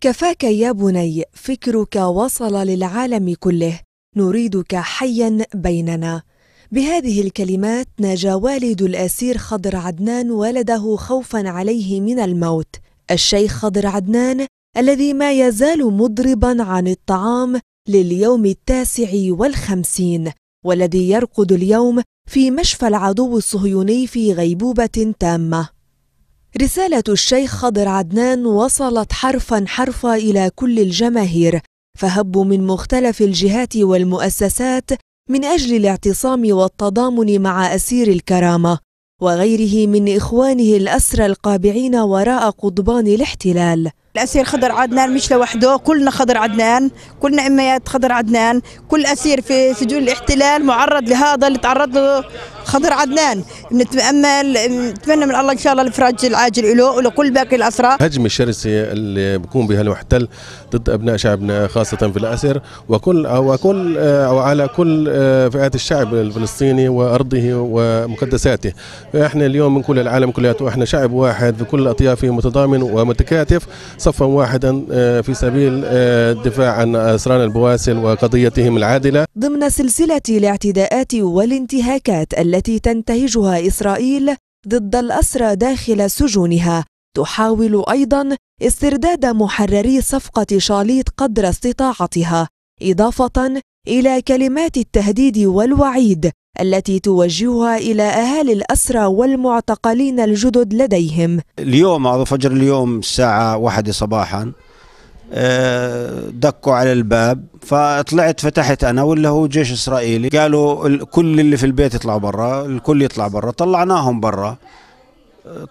كفاك يا بني فكرك وصل للعالم كله نريدك حيا بيننا. بهذه الكلمات ناجى والد الأسير خضر عدنان ولده خوفا عليه من الموت. الشيخ خضر عدنان الذي ما يزال مضربا عن الطعام لليوم التاسع والخمسين والذي يرقد اليوم في مشفى العدو الصهيوني في غيبوبة تامة. رسالة الشيخ خضر عدنان وصلت حرفا حرفا إلى كل الجماهير فهبوا من مختلف الجهات والمؤسسات من أجل الاعتصام والتضامن مع أسير الكرامة وغيره من إخوانه الأسرى القابعين وراء قضبان الاحتلال. الأسير خضر عدنان مش لوحده كلنا خضر عدنان كلنا إميات خضر عدنان كل أسير في سجون الاحتلال معرض لهذا اللي تعرض له خضر عدنان. نتأمل نتمنى من الله إن شاء الله الإفراج العاجل له ولكل باقي الأسرى. الهجمه الشرسه اللي بيقوم بها المحتل ضد أبناء شعبنا خاصة في الاسر وكل وكل أو على كل فئات الشعب الفلسطيني وأرضه ومقدساته. إحنا اليوم من كل العالم كلياته إحنا شعب واحد في كل أطيافه متضامن ومتكاتف. صفا واحدا في سبيل الدفاع عن أسران البواسل وقضيتهم العادلة. ضمن سلسلة الاعتداءات والانتهاكات التي تنتهجها إسرائيل ضد الأسرى داخل سجونها تحاول أيضا استرداد محرري صفقة شاليط قدر استطاعتها إضافة إلى كلمات التهديد والوعيد التي توجهها إلى أهالي الأسرى والمعتقلين الجدد لديهم. اليوم هذا فجر اليوم الساعة واحدة صباحا دقوا على الباب فطلعت فتحت أنا ولا هو جيش إسرائيلي. قالوا كل اللي في البيت يطلعوا برا الكل يطلع برا. طلعناهم برا.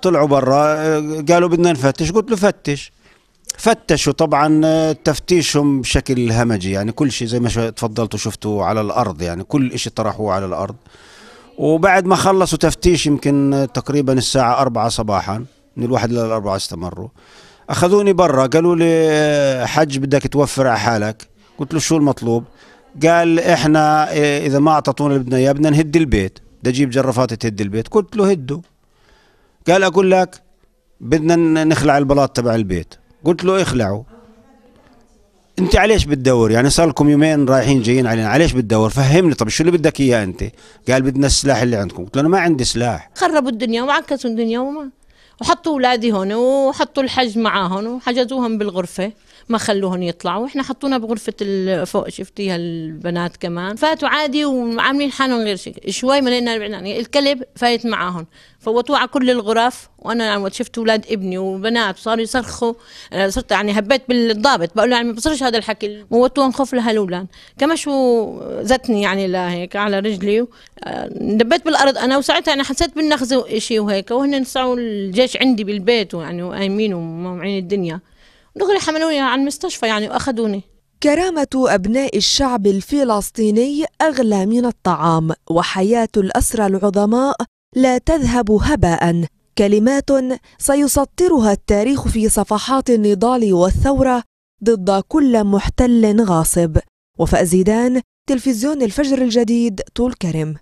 طلعوا برا. قالوا بدنا نفتش. قلت له فتش. فتشوا طبعا تفتيشهم بشكل همجي. يعني كل شيء زي ما تفضلتوا شفتوا على الأرض. يعني كل شيء طرحوه على الأرض. وبعد ما خلصوا تفتيش يمكن تقريبا الساعة أربعة صباحا. من الواحد للأربعة استمروا. أخذوني برا قالوا لي حج بدك توفر على حالك. قلت له شو المطلوب؟ قال إحنا إذا ما أعطتونا اللي بدنا إياه بدنا نهد البيت. بدي أجيب جرافات تهد البيت. قلت له هدوا. قال أقول لك بدنا نخلع البلاط تبع البيت. قلت له اخلعوا. أنت عليش بتدور؟ يعني صار لكم يومين رايحين جايين علينا. عليش بتدور؟ فهمني طب شو اللي بدك إياه أنت؟ قال بدنا السلاح اللي عندكم. قلت له أنا ما عندي سلاح. خربوا الدنيا وعكسوا الدنيا وما وحطوا اولادي هون وحطوا الحج معاهم وحجزوهم بالغرفة. ما خلوهم يطلعوا. إحنا حطونا بغرفة فوق شفتيها البنات كمان. فاتوا عادي وعاملين حالهم غير شيء شوي ما لقينا يعني الكلب فايت معاهم فوتوه على كل الغرف. وأنا شفت أولاد ابني وبنات صاروا يصرخوا. صرت يعني هبيت بالضابط. بقول له يعني ما بصيرش هذا الحكي. موتوهم خوف لهالولاد كما شو زتني يعني لهيك على رجلي دبيت بالأرض أنا. وساعتها أنا حسيت بالنخزه شيء وهيك. وهن نسعوا الجيش عندي بالبيت ويعني وقايمين وموعين الدنيا. دغري حملوني على المستشفى يعني وأخذوني كرامة أبناء الشعب الفلسطيني أغلى من الطعام، وحياة الأسرى العظماء لا تذهب هباء، كلمات سيسطرها التاريخ في صفحات النضال والثورة ضد كل محتل غاصب. وفاء زيدان، تلفزيون الفجر الجديد، طول كرم.